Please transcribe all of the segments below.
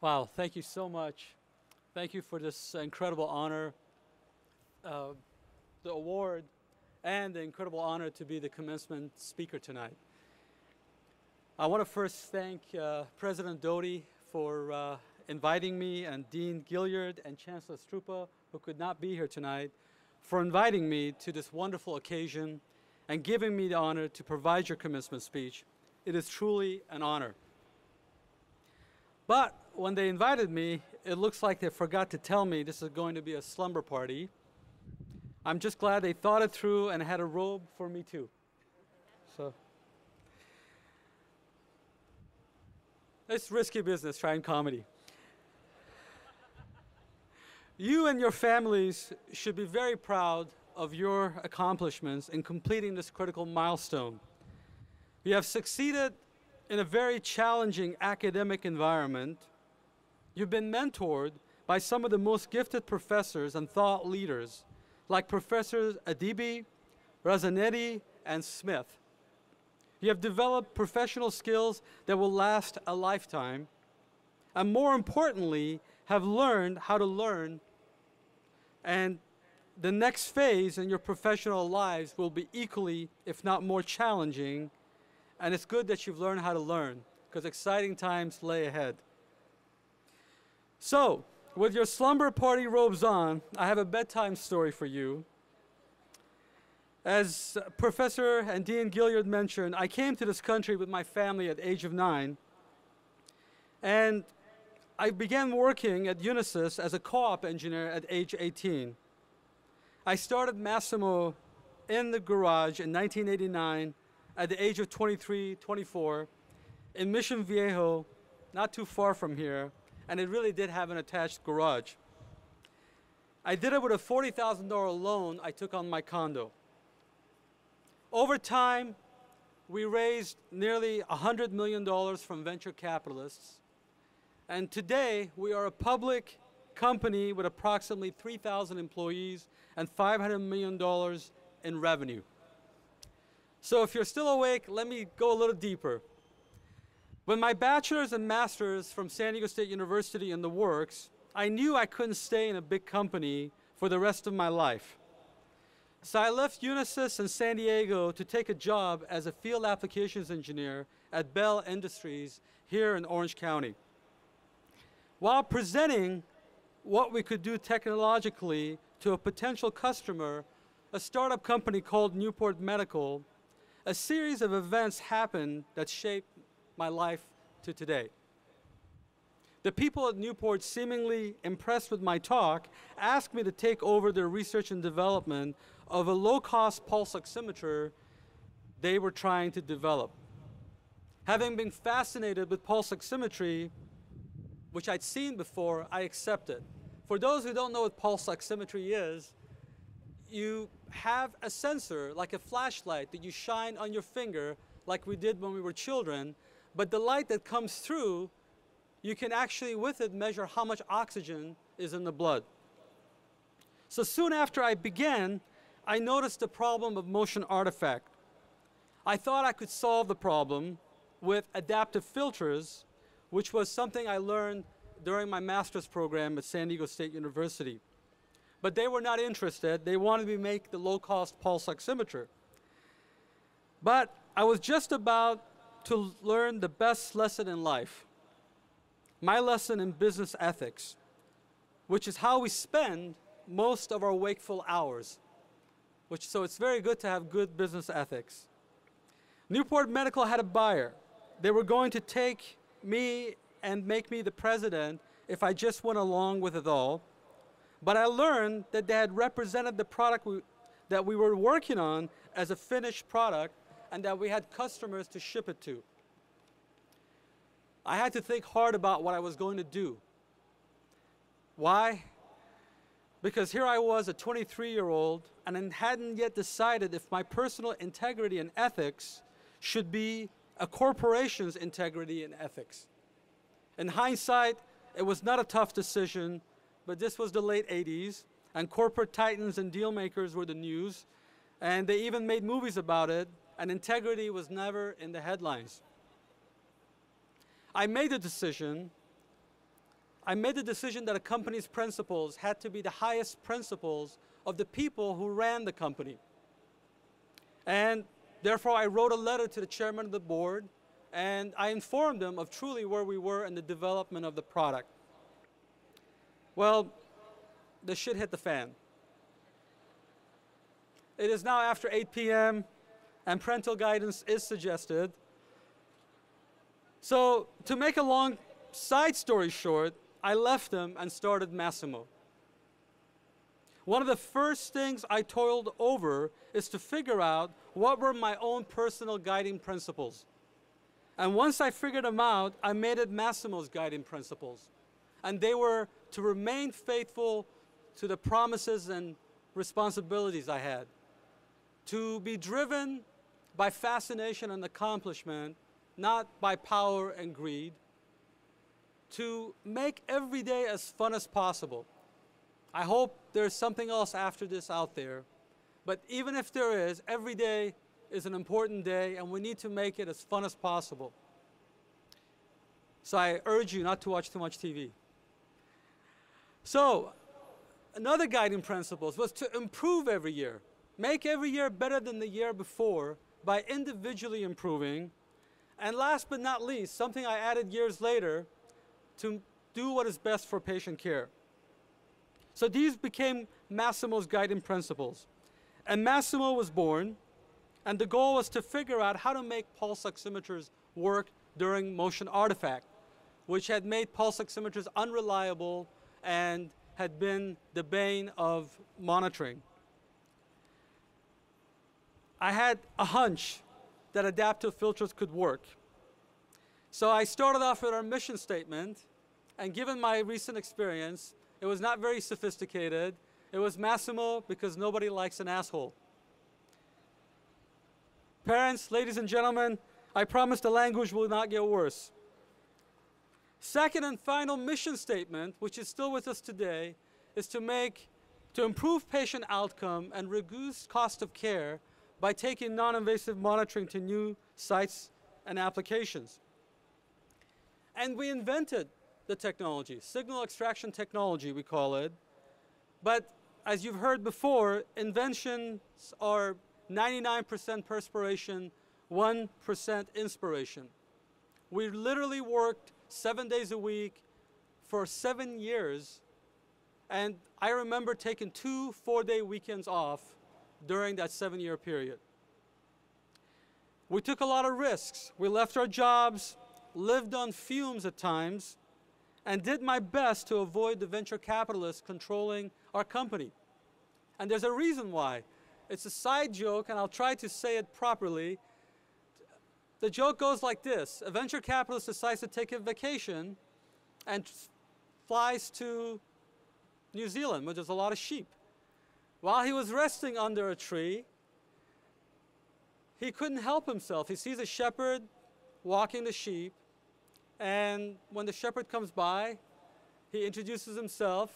Wow, thank you so much. Thank you for this incredible honor, uh, the award, and the incredible honor to be the commencement speaker tonight. I want to first thank uh, President Doty for uh, inviting me and Dean Gilyard and Chancellor Struppa, who could not be here tonight, for inviting me to this wonderful occasion and giving me the honor to provide your commencement speech. It is truly an honor. But when they invited me, it looks like they forgot to tell me this is going to be a slumber party. I'm just glad they thought it through and had a robe for me too. So it's risky business trying comedy. You and your families should be very proud of your accomplishments in completing this critical milestone. You have succeeded in a very challenging academic environment. You've been mentored by some of the most gifted professors and thought leaders, like Professors Adibi, Razzanetti, and Smith. You have developed professional skills that will last a lifetime, and more importantly, have learned how to learn and the next phase in your professional lives will be equally, if not more challenging. And it's good that you've learned how to learn because exciting times lay ahead. So, with your slumber party robes on, I have a bedtime story for you. As Professor and Dean Gilyard mentioned, I came to this country with my family at age of nine. And I began working at Unisys as a co-op engineer at age 18. I started Masimo in the garage in 1989 at the age of 23, 24 in Mission Viejo, not too far from here, and it really did have an attached garage. I did it with a $40,000 loan I took on my condo. Over time, we raised nearly $100 million from venture capitalists. And today, we are a public company with approximately 3,000 employees and $500 million in revenue. So if you're still awake, let me go a little deeper. When my bachelor's and master's from San Diego State University in the works, I knew I couldn't stay in a big company for the rest of my life. So I left Unisys in San Diego to take a job as a field applications engineer at Bell Industries here in Orange County. While presenting what we could do technologically to a potential customer, a startup company called Newport Medical, a series of events happened that shaped my life to today. The people at Newport, seemingly impressed with my talk, asked me to take over their research and development of a low-cost pulse oximeter they were trying to develop. Having been fascinated with pulse oximetry, which I'd seen before, I accepted. For those who don't know what pulse oximetry is, you have a sensor, like a flashlight, that you shine on your finger, like we did when we were children, but the light that comes through, you can actually with it measure how much oxygen is in the blood. So soon after I began, I noticed the problem of motion artifact. I thought I could solve the problem with adaptive filters which was something I learned during my master's program at San Diego State University. But they were not interested. They wanted me to make the low-cost pulse oximeter. But I was just about to learn the best lesson in life, my lesson in business ethics, which is how we spend most of our wakeful hours. Which, so it's very good to have good business ethics. Newport Medical had a buyer. They were going to take me and make me the president if I just went along with it all. But I learned that they had represented the product we, that we were working on as a finished product and that we had customers to ship it to. I had to think hard about what I was going to do. Why? Because here I was, a 23 year old, and hadn't yet decided if my personal integrity and ethics should be a corporation's integrity and ethics. In hindsight, it was not a tough decision, but this was the late 80s, and corporate titans and deal makers were the news, and they even made movies about it, and integrity was never in the headlines. I made the decision, I made the decision that a company's principles had to be the highest principles of the people who ran the company. And therefore, I wrote a letter to the chairman of the board and I informed them of truly where we were in the development of the product. Well, the shit hit the fan. It is now after 8 p.m., and parental guidance is suggested. So, to make a long side story short, I left them and started Masimo. One of the first things I toiled over is to figure out what were my own personal guiding principles. And once I figured them out, I made it Masimo's guiding principles. And they were to remain faithful to the promises and responsibilities I had, to be driven by fascination and accomplishment, not by power and greed, to make every day as fun as possible. I hope there's something else after this out there, but even if there is, every day is an important day and we need to make it as fun as possible. So I urge you not to watch too much TV. So, another guiding principle was to improve every year. Make every year better than the year before by individually improving. And last but not least, something I added years later, to do what is best for patient care. So these became Masimo's guiding principles. And Masimo was born and the goal was to figure out how to make pulse oximeters work during motion artifact, which had made pulse oximeters unreliable and had been the bane of monitoring. I had a hunch that adaptive filters could work. So I started off with our mission statement, and given my recent experience, it was not very sophisticated. It was Masimo because nobody likes an asshole. Parents, ladies and gentlemen, I promise the language will not get worse. Second and final mission statement, which is still with us today, is to make, to improve patient outcome and reduce cost of care by taking non-invasive monitoring to new sites and applications. And we invented the technology, signal extraction technology we call it. But as you've heard before, inventions are 99% perspiration, 1% inspiration. We literally worked seven days a week for seven years, and I remember taking two four-day weekends off during that seven-year period. We took a lot of risks. We left our jobs, lived on fumes at times, and did my best to avoid the venture capitalists controlling our company. And there's a reason why. It's a side joke, and I'll try to say it properly. The joke goes like this A venture capitalist decides to take a vacation and flies to New Zealand, where there's a lot of sheep. While he was resting under a tree, he couldn't help himself. He sees a shepherd walking the sheep, and when the shepherd comes by, he introduces himself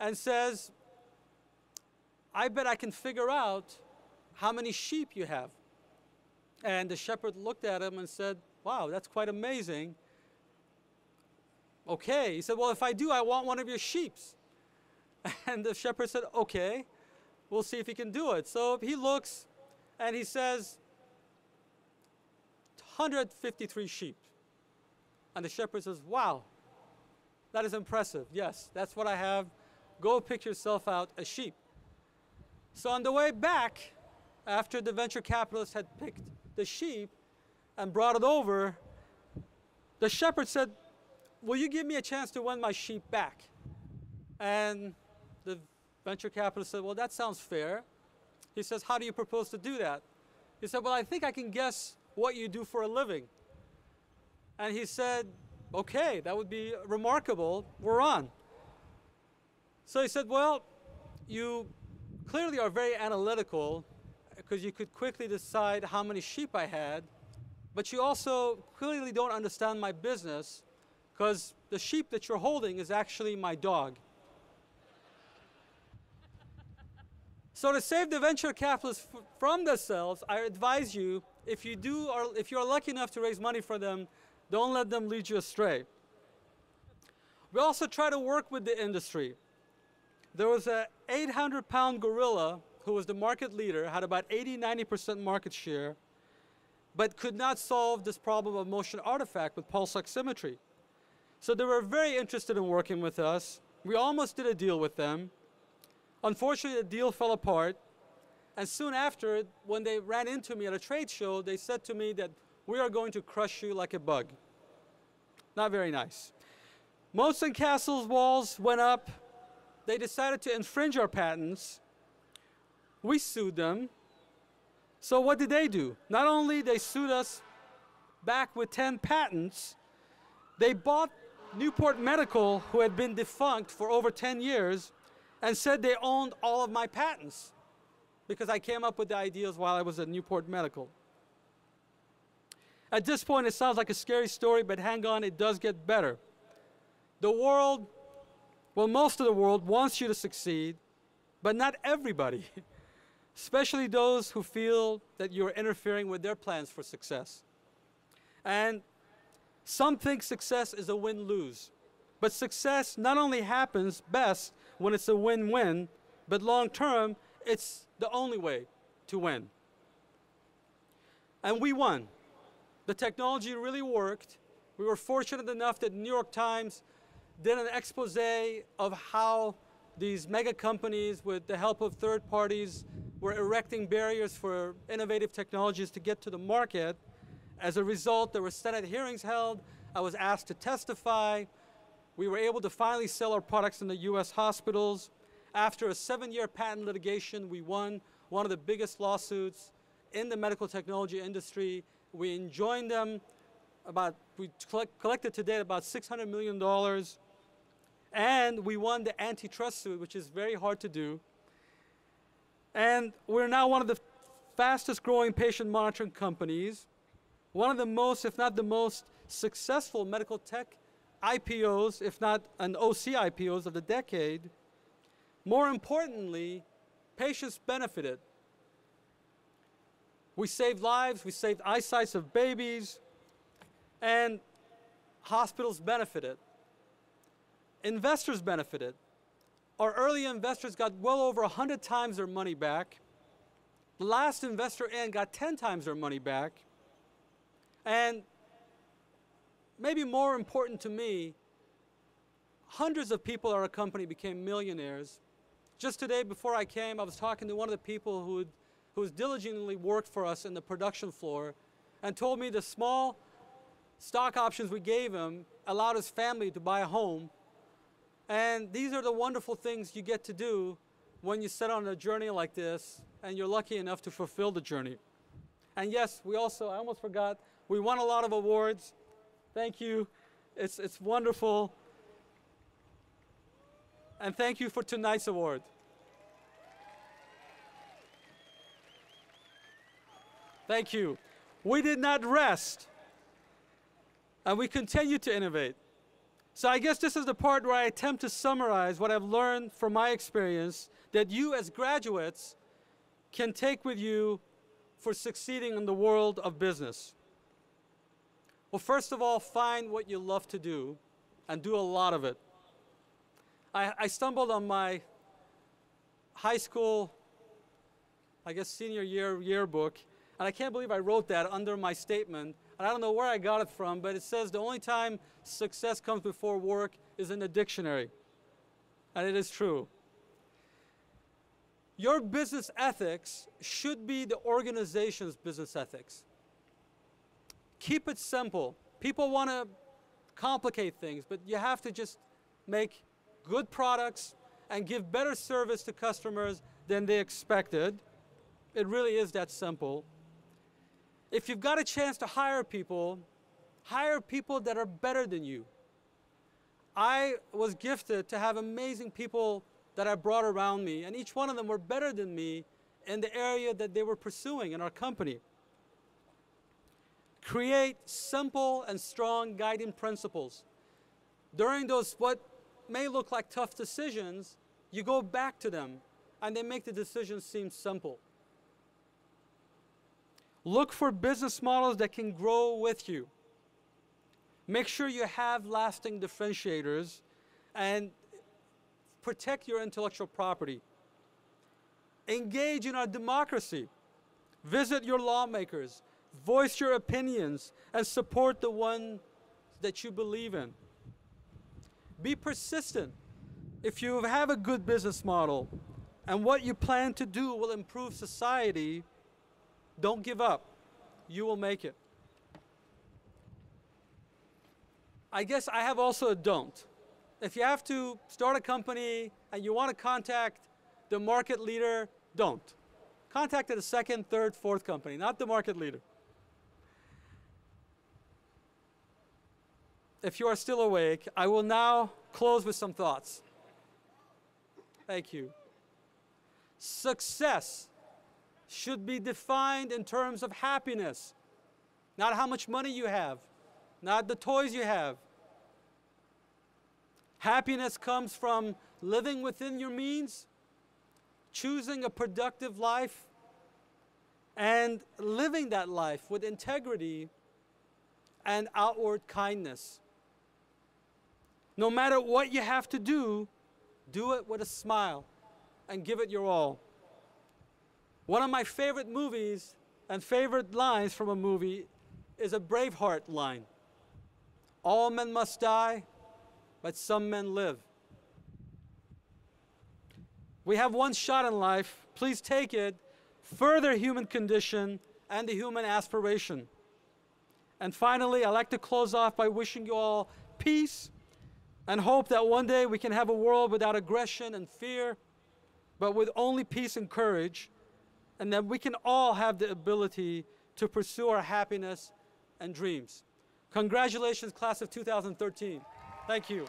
and says, I bet I can figure out how many sheep you have. And the shepherd looked at him and said, Wow, that's quite amazing. Okay. He said, Well, if I do, I want one of your sheeps. And the shepherd said, Okay, we'll see if he can do it. So he looks and he says, 153 sheep. And the shepherd says, Wow, that is impressive. Yes, that's what I have. Go pick yourself out a sheep. So on the way back, after the venture capitalist had picked the sheep and brought it over, the shepherd said, Will you give me a chance to win my sheep back? And venture capitalist said, Well, that sounds fair. He says, How do you propose to do that? He said, Well, I think I can guess what you do for a living. And he said, Okay, that would be remarkable. We're on. So he said, Well, you clearly are very analytical because you could quickly decide how many sheep I had, but you also clearly don't understand my business because the sheep that you're holding is actually my dog. So to save the venture capitalists from themselves, I advise you, if you do, or if you're lucky enough to raise money for them, don't let them lead you astray. We also try to work with the industry. There was a 800 pound gorilla who was the market leader, had about 80, 90% market share, but could not solve this problem of motion artifact with pulse oximetry. So they were very interested in working with us. We almost did a deal with them. Unfortunately, the deal fell apart. And soon after, when they ran into me at a trade show, they said to me that we are going to crush you like a bug. Not very nice. Moats and castles walls went up. They decided to infringe our patents. We sued them. So what did they do? Not only they sued us back with 10 patents, they bought Newport Medical, who had been defunct for over 10 years, and said they owned all of my patents because I came up with the ideas while I was at Newport Medical. At this point, it sounds like a scary story, but hang on, it does get better. The world, well, most of the world wants you to succeed, but not everybody, especially those who feel that you're interfering with their plans for success. And some think success is a win lose, but success not only happens best when it's a win win, but long term, it's the only way to win. And we won. The technology really worked. We were fortunate enough that New York Times did an expose of how these mega companies, with the help of third parties, were erecting barriers for innovative technologies to get to the market. As a result, there were Senate hearings held. I was asked to testify. We were able to finally sell our products in the US hospitals. After a seven year patent litigation, we won one of the biggest lawsuits in the medical technology industry. We enjoined them about, we collect, collected to date about $600 million. And we won the antitrust suit, which is very hard to do. And we're now one of the fastest growing patient monitoring companies, one of the most, if not the most, successful medical tech IPOs, if not an OC IPOs of the decade. More importantly, patients benefited. We saved lives, we saved eyesights of babies, and hospitals benefited. Investors benefited. Our early investors got well over 100 times their money back. The last investor in got 10 times their money back. And maybe more important to me, hundreds of people at our company became millionaires. Just today, before I came, I was talking to one of the people who who diligently worked for us in the production floor and told me the small stock options we gave him allowed his family to buy a home. And these are the wonderful things you get to do when you set on a journey like this and you're lucky enough to fulfill the journey. And yes, we also, I almost forgot, we won a lot of awards. Thank you. It's, it's wonderful. And thank you for tonight's award. Thank you. We did not rest, and we continue to innovate. So I guess this is the part where I attempt to summarize what I've learned from my experience that you as graduates can take with you for succeeding in the world of business. Well, first of all, find what you love to do and do a lot of it. I, I stumbled on my high school, I guess senior year yearbook, and I can't believe I wrote that under my statement. And I don't know where I got it from, but it says the only time success comes before work is in the dictionary. And it is true. Your business ethics should be the organization's business ethics. Keep it simple. People want to complicate things, but you have to just make good products and give better service to customers than they expected. It really is that simple if you've got a chance to hire people, hire people that are better than you. I was gifted to have amazing people that I brought around me, and each one of them were better than me in the area that they were pursuing in our company. Create simple and strong guiding principles. During those what may look like tough decisions, you go back to them and they make the decisions seem simple. Look for business models that can grow with you. Make sure you have lasting differentiators and protect your intellectual property. Engage in our democracy. Visit your lawmakers. Voice your opinions and support the one that you believe in. Be persistent. If you have a good business model and what you plan to do will improve society, don't give up. You will make it. I guess I have also a don't. If you have to start a company and you want to contact the market leader, don't. Contact the second, third, fourth company, not the market leader. If you are still awake, I will now close with some thoughts. Thank you. Success should be defined in terms of happiness, not how much money you have, not the toys you have. Happiness comes from living within your means, choosing a productive life, and living that life with integrity and outward kindness. No matter what you have to do, do it with a smile and give it your all. One of my favorite movies and favorite lines from a movie is a Braveheart line. All men must die, but some men live. We have one shot in life. Please take it. Further human condition and the human aspiration. And finally, I'd like to close off by wishing you all peace and hope that one day we can have a world without aggression and fear, but with only peace and courage, and that we can all have the ability to pursue our happiness and dreams. Congratulations, class of 2013. Thank you.